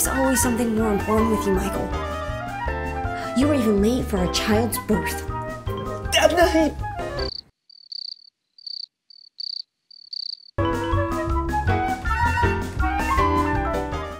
There's always something more important with you, Michael. You were even late for our child's birth. That night,